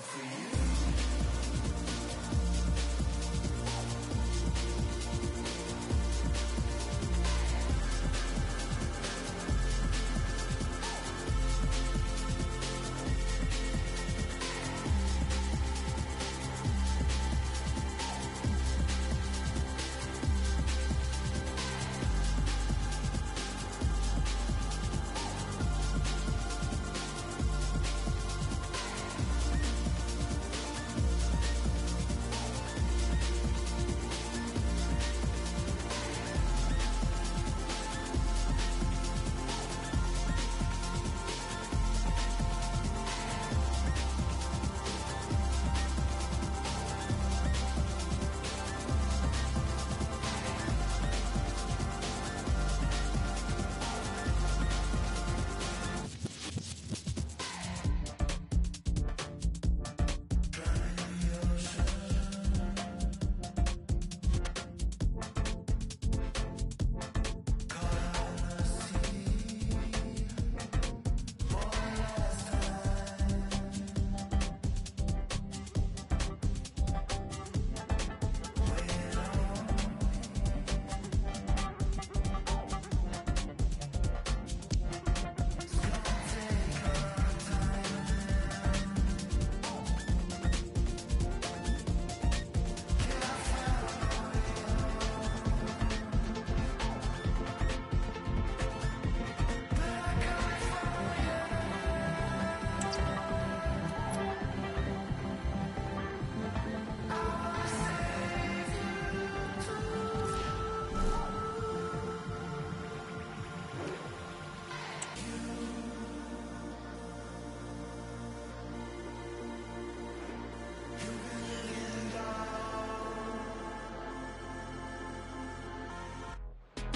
for you.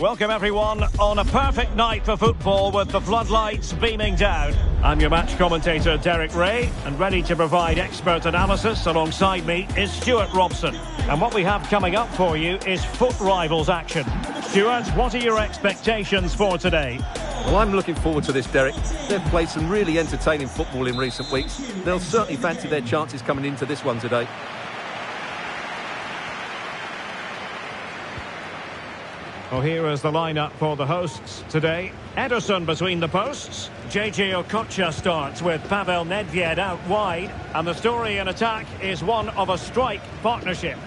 Welcome everyone on a perfect night for football with the floodlights beaming down. I'm your match commentator Derek Ray and ready to provide expert analysis alongside me is Stuart Robson. And what we have coming up for you is FUT rivals action. Stuart, what are your expectations for today? Well, I'm looking forward to this, Derek. They've played some really entertaining football in recent weeks. They'll certainly fancy their chances coming into this one today. Well, here is the lineup for the hosts today. Ederson between the posts. JJ Okocha starts with Pavel Nedved out wide. And the story in attack is one of a strike partnership.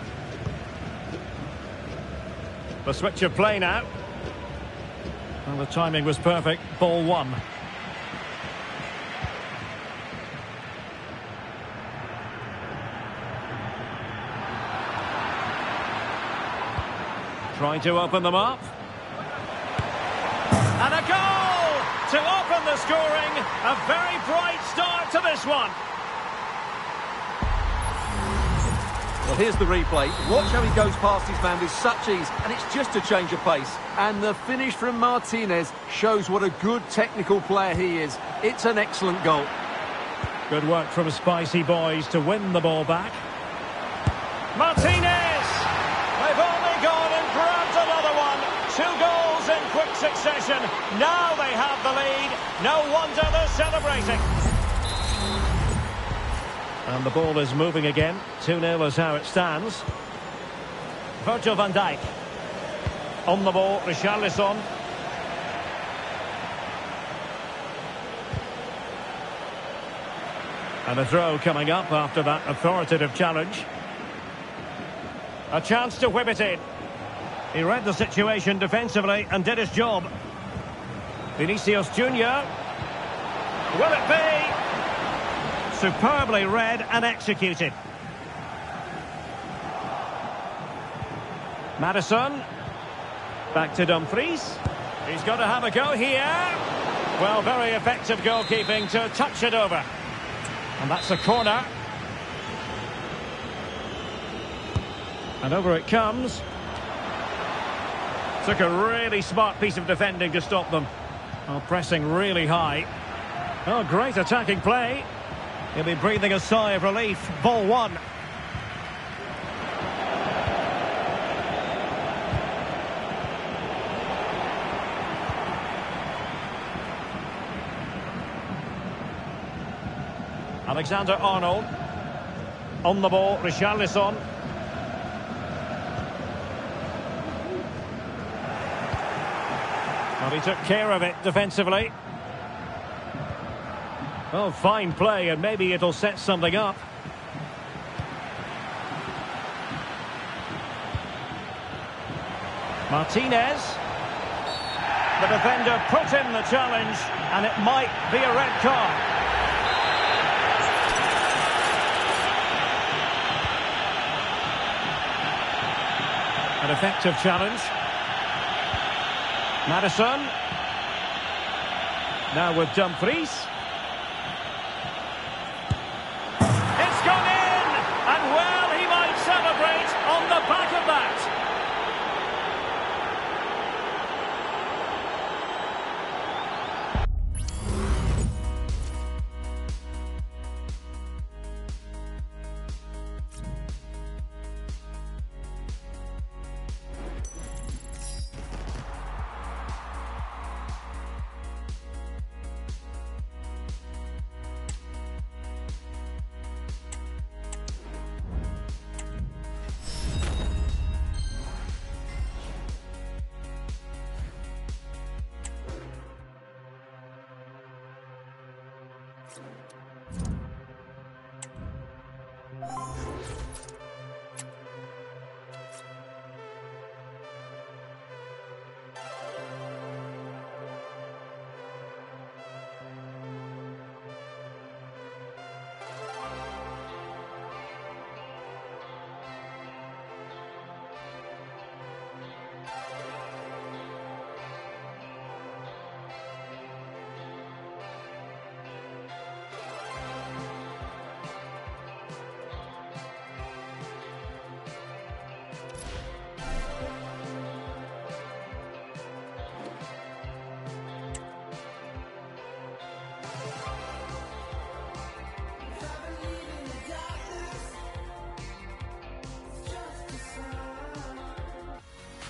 The switch of play now. Well, the timing was perfect. Ball one. Trying to open them up. And a goal to open the scoring. A very bright start to this one. Well, here's the replay. Watch how he goes past his man with such ease, and it's just a change of pace. And the finish from Martinez shows what a good technical player he is. It's an excellent goal. Good work from Spicy Boys to win the ball back. Martinez! They've gone and grabbed another one. Two goals in quick succession. Now they have the lead. No wonder they're celebrating. And the ball is moving again. 2-0 is how it stands. Virgil van Dijk. On the ball, Richarlison. And a throw coming up after that authoritative challenge. A chance to whip it in. He read the situation defensively and did his job. Vinicius Junior. Will it be? Superbly read and executed. Maddison. Back to Dumfries. He's got to have a go here. Well, very effective goalkeeping to touch it over. And that's a corner. And over it comes. Took a really smart piece of defending to stop them. Oh, pressing really high. Oh, great attacking play. He'll be breathing a sigh of relief. Ball one. Alexander Arnold. On the ball, Richarlison. Well, he took care of it defensively. Oh, fine play, and maybe it'll set something up. Martinez. The defender put in the challenge, and it might be a red card. An effective challenge. Maddison. Now with Dumfries.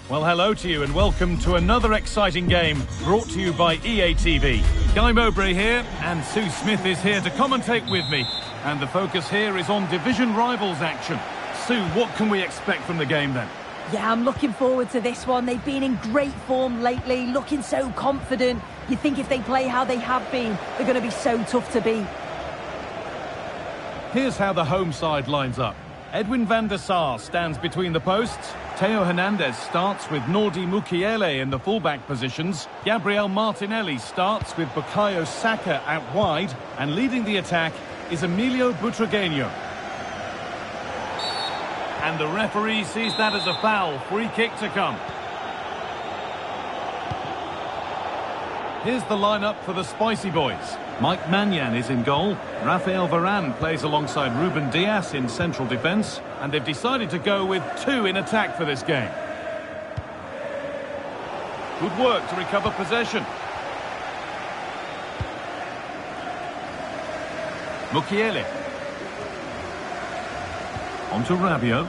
Well, hello to you and welcome to another exciting game brought to you by EA TV. Guy Mowbray here and Sue Smith is here to commentate with me. And the focus here is on division rivals action. Sue, what can we expect from the game then? Yeah, I'm looking forward to this one. They've been in great form lately, looking so confident. You think if they play how they have been, they're going to be so tough to beat. Here's how the home side lines up. Edwin van der Sar stands between the posts. Theo Hernandez starts with Nordi Mukiele in the fullback positions. Gabriel Martinelli starts with Bukayo Saka out wide. And leading the attack is Emilio Butragueño. And the referee sees that as a foul. Free kick to come. Here's the lineup for the Spicy Boys. Mike Maignan is in goal. Rafael Varane plays alongside Ruben Dias in central defence. And they've decided to go with two in attack for this game. Good work to recover possession. Mukiele. On to Rabiot.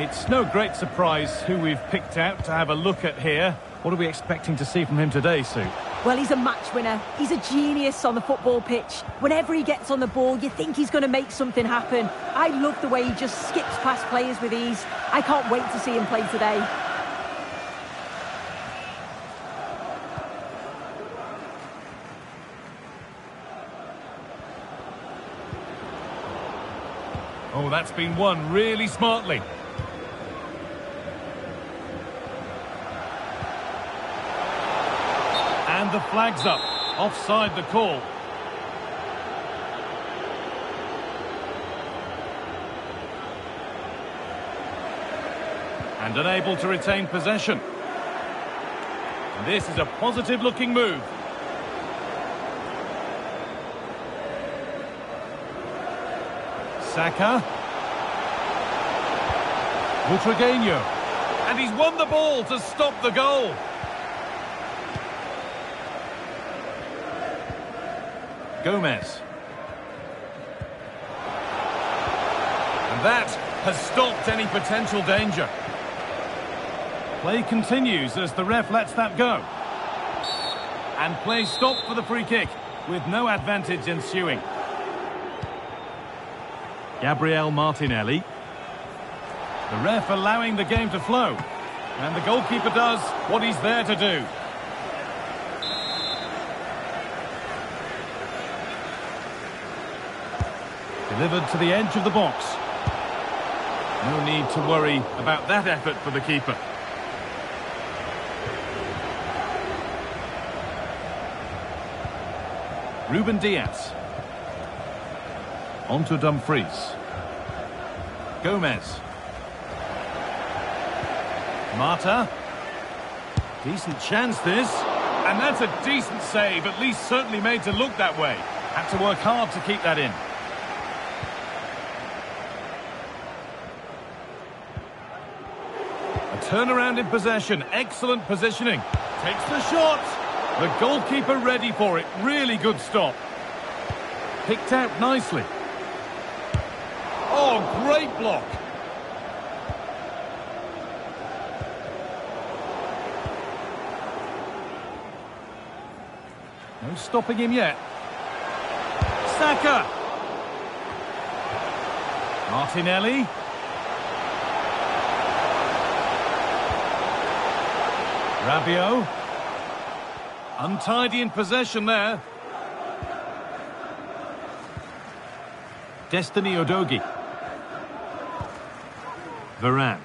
It's no great surprise who we've picked out to have a look at here. What are we expecting to see from him today, Sue? Well, he's a match winner. He's a genius on the football pitch. Whenever he gets on the ball, you think he's going to make something happen. I love the way he just skips past players with ease. I can't wait to see him play today. Oh, that's been won really smartly. And the flag's up. Offside the call. And unable to retain possession. This is a positive looking move. Saka. Butragueño. And he's won the ball to stop the goal. Gomez. And that has stopped any potential danger. Play continues as the ref lets that go. And play stopped for the free kick with no advantage ensuing. Gabriel Martinelli. The ref allowing the game to flow. And the goalkeeper does what he's there to do. Delivered to the edge of the box. No need to worry about that effort for the keeper. Ruben Dias. On to Dumfries. Gomez. Mata. Decent chance this. And that's a decent save, at least certainly made to look that way. Had to work hard to keep that in. Turnaround in possession. Excellent positioning. Takes the shot. The goalkeeper ready for it. Really good stop. Picked out nicely. Oh, great block. No stopping him yet. Saka. Martinelli. Rabiot. Untidy in possession there. Destiny Udogie. Varane.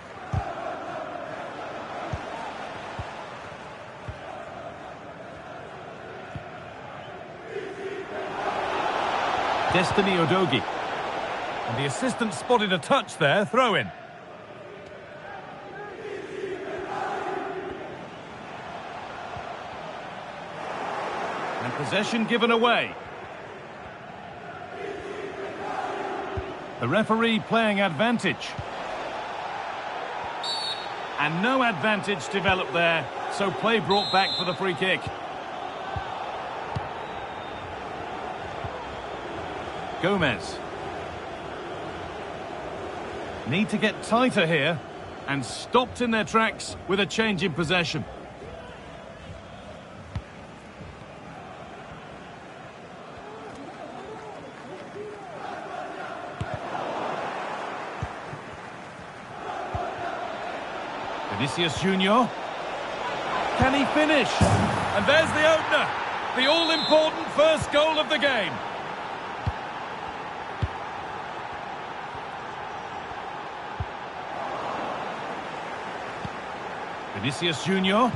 Destiny Udogie. And the assistant spotted a touch there, throw in. Possession given away. The referee playing advantage. And no advantage developed there, so play brought back for the free kick. Gomez. Need to get tighter here, and stopped in their tracks with a change in possession. Vinicius Junior. Can he finish? And there's the opener. The all-important first goal of the game. Vinicius Junior.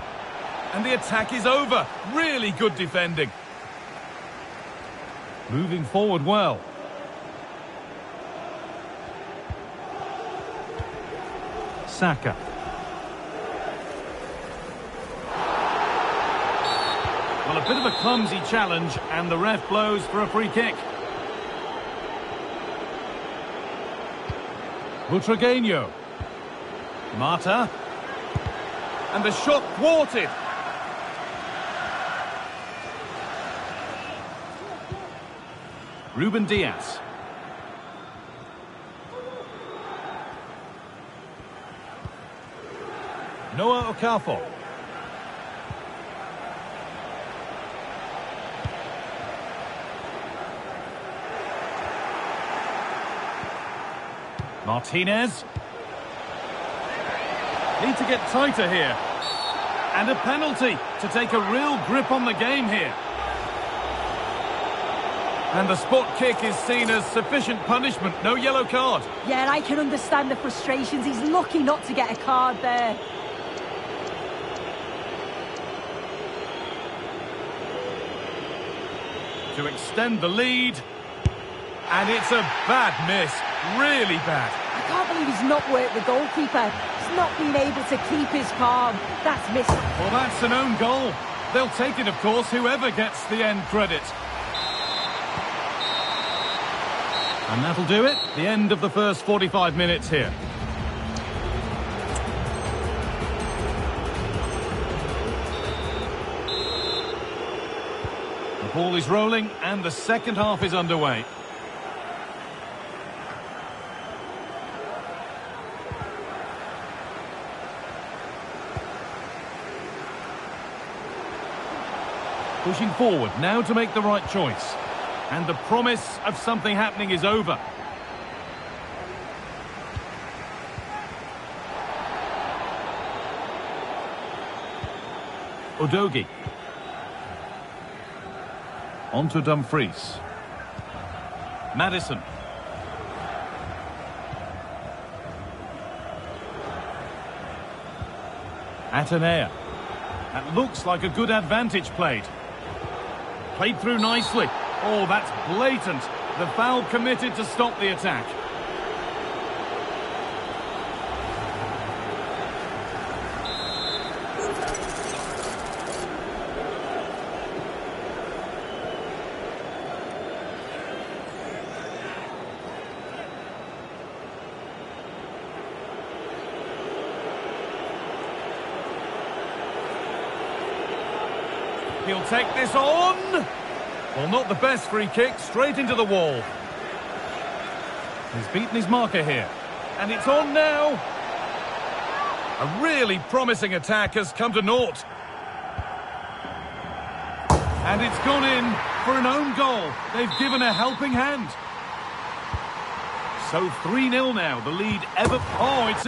And the attack is over. Really good defending. Moving forward well. Saka. Well, a bit of a clumsy challenge, and the ref blows for a free kick. Butragueño. Mata. And the shot thwarted. Ruben Dias. Noah Okafor. Martinez. Need to get tighter here. And a penalty to take a real grip on the game here. And the spot kick is seen as sufficient punishment. No yellow card. Yeah, I can understand the frustrations. He's lucky not to get a card there. To extend the lead. And it's a bad miss. Really bad. I can't believe he's not worked the goalkeeper. He's not been able to keep his calm. That's missed. Well, that's an own goal. They'll take it, of course, whoever gets the end credit. And that'll do it. The end of the first 45 minutes here. The ball is rolling and the second half is underway. Pushing forward now to make the right choice. And the promise of something happening is over. Udogie. On to Dumfries. Maddison. Atenea. That looks like a good advantage played. Played through nicely. Oh, that's blatant. The foul committed to stop the attack. Take this on. Well, not the best free kick, straight into the wall. He's beaten his marker here. And it's on now. A really promising attack has come to naught. And it's gone in for an own goal. They've given a helping hand. So 3-0 now, the lead ever... Oh, it's...